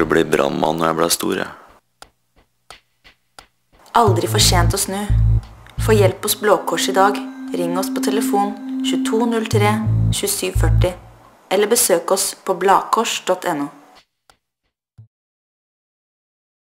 skulle bli brannmann når jeg ble stor. jeg. Aldri for sent å snu. Få hjelp hos Blå Kors i dag. Ring oss på telefon 2203 2740. Eller besøk oss på bladkors.no.